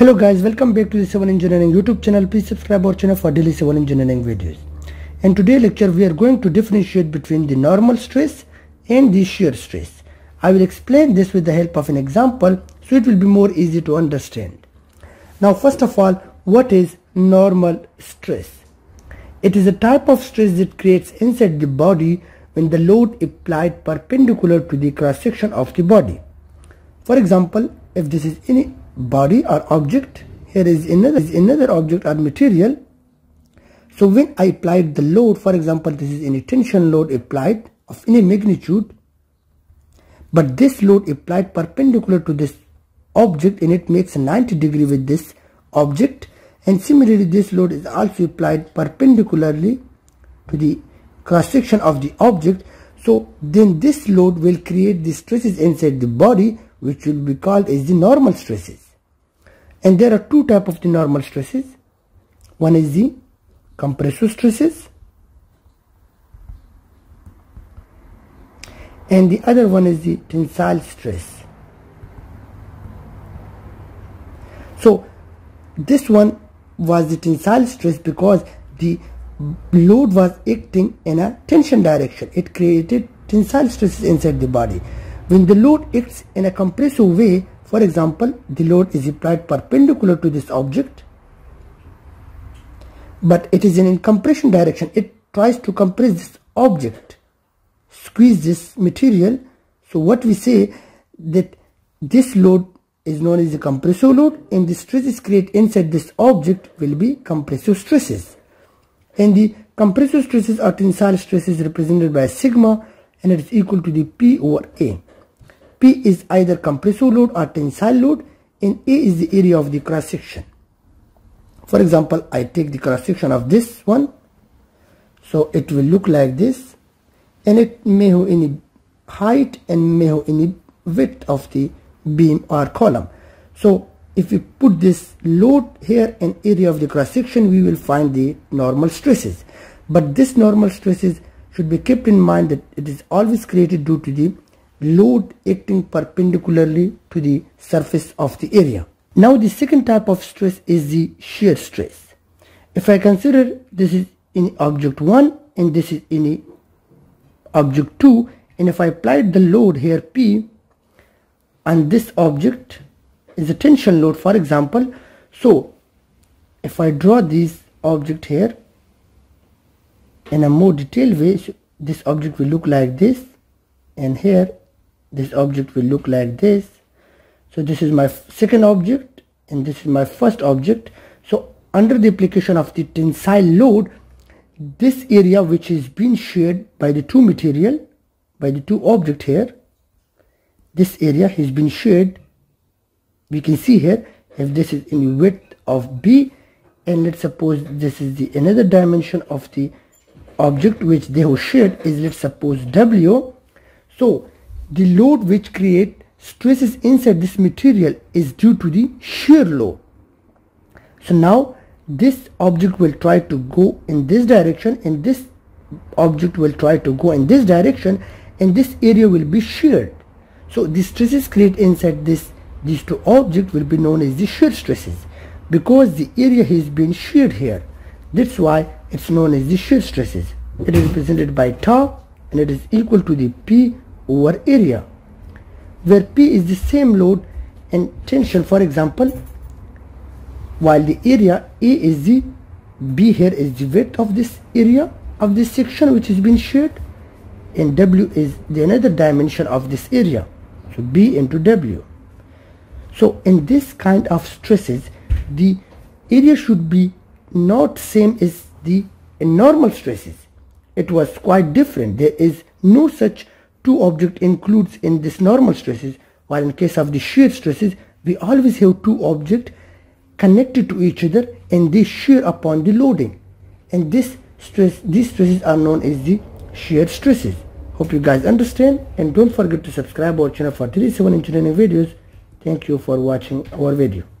Hello guys, welcome back to the Civil Engineering YouTube channel. Please subscribe our channel for daily civil engineering videos. In today's lecture, we are going to differentiate between the normal stress and the shear stress. I will explain this with the help of an example so it will be more easy to understand. Now first of all, what is normal stress? It is a type of stress that creates inside the body when the load applied perpendicular to the cross section of the body. For example, if this is any body or object. Here is another is another object or material. So when I applied the load for example this is any tension load applied of any magnitude but this load applied perpendicular to this object and it makes a 90 degree with this object. And similarly this load is also applied perpendicularly to the cross section of the object. So then this load will create the stresses inside the body which will be called as the normal stresses and there are two type of the normal stresses. One is the compressive stresses. And the other one is the tensile stress. So this one was the tensile stress because the load was acting in a tension direction. It created tensile stresses inside the body. When the load acts in a compressive way for example, the load is applied perpendicular to this object, but it is in compression direction. It tries to compress this object, squeeze this material. So what we say that this load is known as the compressive load and the stresses created inside this object will be compressive stresses. And the compressive stresses are tensile stresses represented by sigma and it is equal to the P over A. P is either compressive load or tensile load and A is the area of the cross section. For example, I take the cross section of this one. So it will look like this and it may have any height and may have any width of the beam or column. So if we put this load here and area of the cross section, we will find the normal stresses. But this normal stresses should be kept in mind that it is always created due to the load acting perpendicularly to the surface of the area. Now the second type of stress is the shear stress. If I consider this is in object 1 and this is in object 2 and if I apply the load here P and this object is a tension load for example so if I draw this object here in a more detailed way this object will look like this and here this object will look like this. So this is my second object and this is my first object. So under the application of the tensile load this area which is being shared by the two material by the two object here this area has been shared. We can see here if this is in width of b and let's suppose this is the another dimension of the object which they have shared is let's suppose w. So the load which create stresses inside this material is due to the shear load. So now this object will try to go in this direction and this object will try to go in this direction and this area will be sheared. So the stresses created inside this these two objects will be known as the shear stresses because the area has been sheared here. That's why it's known as the shear stresses. It is represented by tau and it is equal to the P over area where P is the same load and tension. For example while the area A is the B here is the width of this area of this section which is being shared and W is the another dimension of this area. So B into W. So in this kind of stresses the area should be not same as the normal stresses. It was quite different. There is no such two object includes in this normal stresses while in case of the shear stresses we always have two object connected to each other and they shear upon the loading. And this stress these stresses are known as the shear stresses. Hope you guys understand and don't forget to subscribe our channel for 37 engineering videos. Thank you for watching our video